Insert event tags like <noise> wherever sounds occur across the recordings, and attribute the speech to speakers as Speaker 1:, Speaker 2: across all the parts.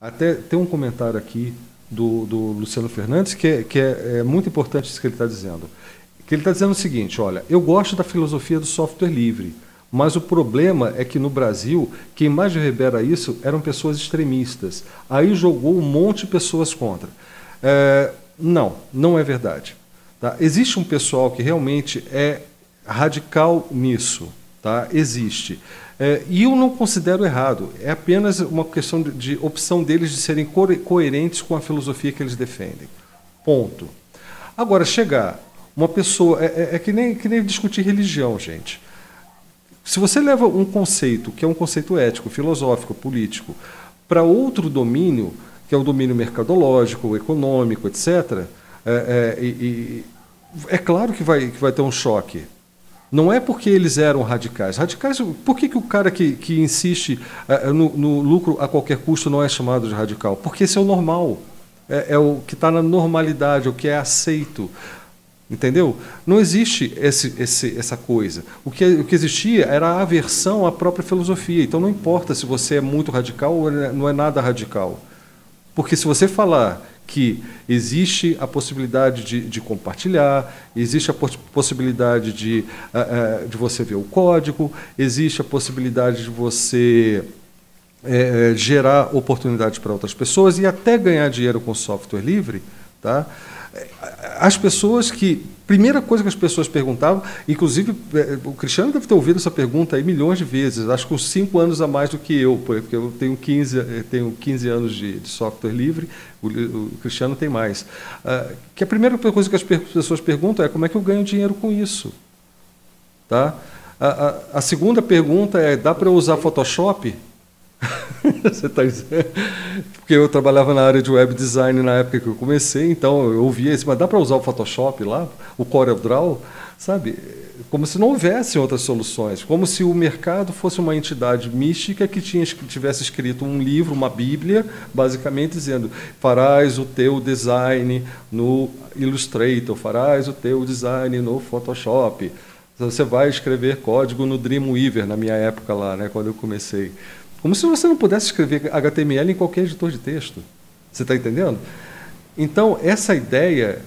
Speaker 1: Até tem um comentário aqui do, do Luciano Fernandes que, é, que é, é muito importante isso que ele está dizendo. Que ele está dizendo o seguinte: olha, eu gosto da filosofia do software livre, mas o problema é que no Brasil, quem mais reverbera isso eram pessoas extremistas. Aí jogou um monte de pessoas contra. É, não, não é verdade. Tá? Existe um pessoal que realmente é radical nisso. Tá? Existe. É, e eu não considero errado. É apenas uma questão de, de opção deles de serem co coerentes com a filosofia que eles defendem. Ponto. Agora, chegar uma pessoa. É, é, é que, nem, que nem discutir religião, gente. Se você leva um conceito, que é um conceito ético, filosófico, político, para outro domínio, que é o domínio mercadológico, econômico, etc., é, é, e, é claro que vai, que vai ter um choque. Não é porque eles eram radicais. Radicais, por que, que o cara que, que insiste uh, no, no, lucro a qualquer custo não é chamado de radical? Porque esse é o normal. É, é o que está na normalidade, é o que é aceito. Entendeu? Não existe esse, esse, essa coisa. O que, o que existia era a aversão à própria filosofia. Então não importa se você é muito radical ou não é nada radical. Porque se você falar que existe a possibilidade de, de compartilhar, existe a possibilidade de, uh, uh, de você ver o código, existe a possibilidade de você uh, gerar oportunidades para outras pessoas e até ganhar dinheiro com software livre, tá? as pessoas que. Primeira coisa que as pessoas perguntavam, inclusive é, o Cristiano deve ter ouvido essa pergunta aí milhões de vezes, acho que com cinco anos a mais do que eu, porque eu tenho 15, tenho 15 anos de, de software livre, o, o, Cristiano tem mais. Uh, que a primeira coisa que as pessoas perguntam é como é que eu ganho dinheiro com isso? Tá? A, a, a segunda pergunta é: dá para usar Photoshop? <laughs> Você tá? Porque eu trabalhava na área de web design na época que eu comecei, então eu ouvia isso, mas dá para usar o Photoshop lá, o CorelDRAW, sabe? Como se não houvesse outras soluções, como se o mercado fosse uma entidade mística que tinha, tivesse escrito um livro, uma Bíblia, basicamente dizendo: farás o teu design no Illustrator, farás o teu design no Photoshop. Você vai escrever código no Dreamweaver, na minha época lá, né, quando eu comecei. Como se você não pudesse escrever HTML em qualquer editor de texto. Você está entendendo? Então, essa ideia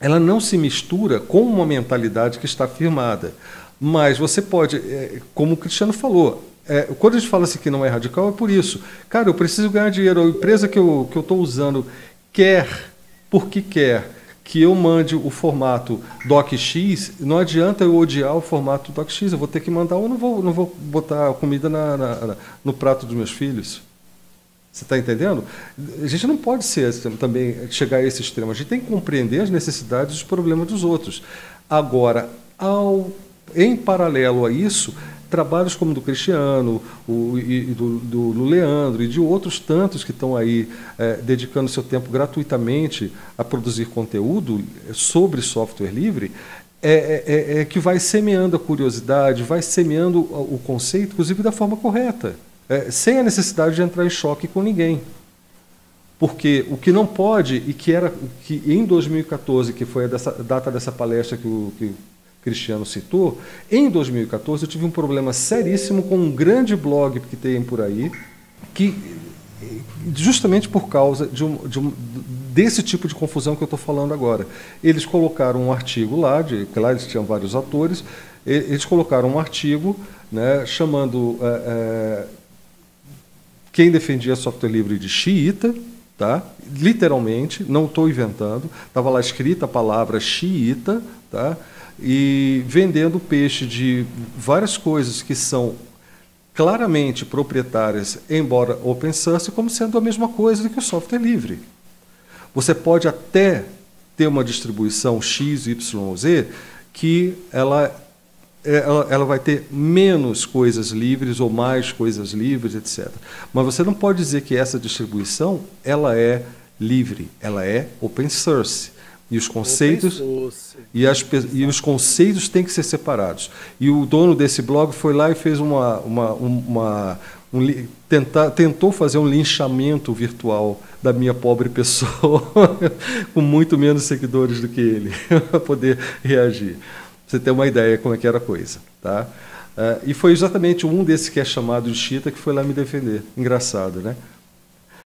Speaker 1: ela não se mistura com uma mentalidade que está firmada. Mas você pode, é, como o Cristiano falou, é, quando a gente fala assim que não é radical, é por isso. Cara, eu preciso ganhar dinheiro. A empresa que eu estou usando quer, porque quer, que eu mande o formato DocX, não adianta eu odiar o formato DocX, eu vou ter que mandar ou não vou, não vou botar a comida na, na, no prato dos meus filhos. Você está entendendo? A gente não pode ser também chegar a esse extremo. A gente tem que compreender as necessidades e os problemas dos outros. Agora, ao, em paralelo a isso, trabalhos como do Cristiano, o, e do, do, do, Leandro e de outros tantos que estão aí é, dedicando seu tempo gratuitamente a produzir conteúdo sobre software livre, é, é, é, é que vai semeando a curiosidade, vai semeando o conceito, inclusive da forma correta, é, sem a necessidade de entrar em choque com ninguém. Porque o que não pode, e que era que em 2014, que foi a dessa, data dessa palestra que o, que Cristiano citou, em 2014 eu tive um problema seríssimo com um grande blog que tem por aí, que justamente por causa de um, de um, desse tipo de confusão que eu estou falando agora. Eles colocaram um artigo lá, de, lá eles tinham vários atores, eles colocaram um artigo né, chamando é, é, quem defendia software livre de xiita, tá? literalmente, não estou inventando, estava lá escrita a palavra xiita, tá? e vendendo peixe de várias coisas que são claramente proprietárias, embora open source, como sendo a mesma coisa do que o software livre. Você pode até ter uma distribuição X, Y, Z que ela, ela, ela vai ter menos coisas livres ou mais coisas livres, etc. Mas você não pode dizer que essa distribuição ela é livre, ela é open source. E os conceitos e, as, e os conceitos têm que ser separados. E o dono desse blog foi lá e fez uma, uma, uma um, tentar, tentou fazer um linchamento virtual da minha pobre pessoa, <laughs> com muito menos seguidores do que ele, <laughs> para poder reagir. Você ter uma ideia como é que era a coisa, tá? Uh, e foi exatamente um desses que é chamado de Chita que foi lá me defender. Engraçado, né?